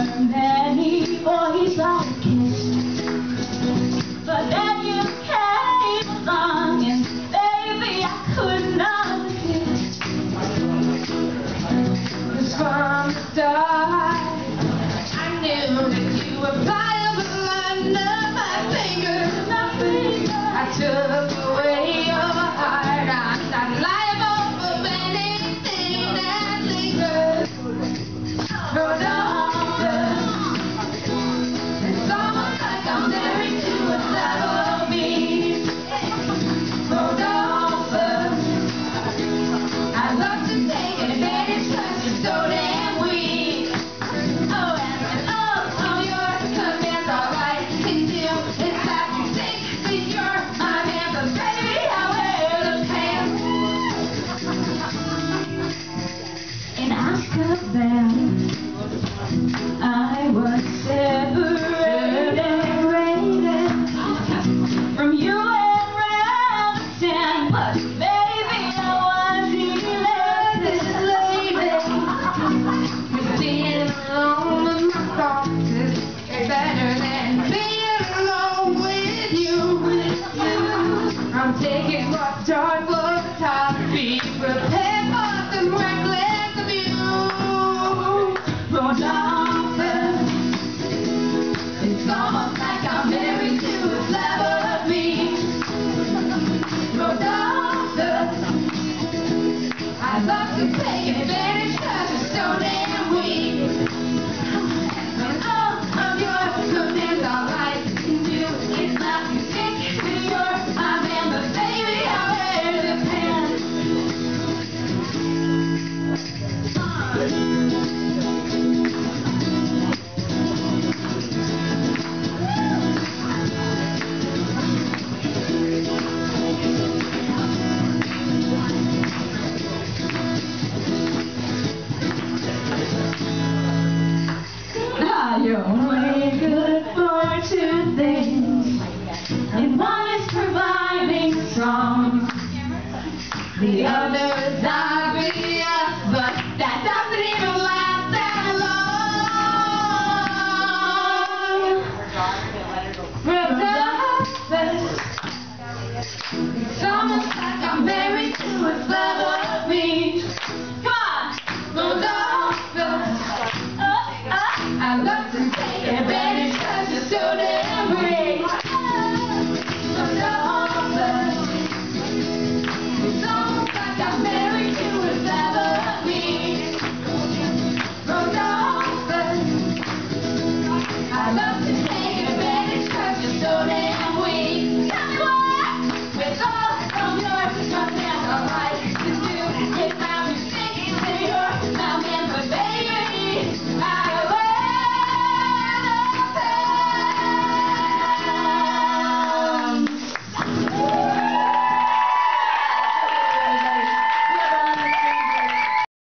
Sunday. So hard for the prepared for some reckless abuse. Rodolphus, it's almost like I'm married to a level of me. Rodolphus, I love to take advantage 'cause you're so damn weak. You're only good for two things, and one is providing strong. The other is And baby, cause you're so damn brave. So no.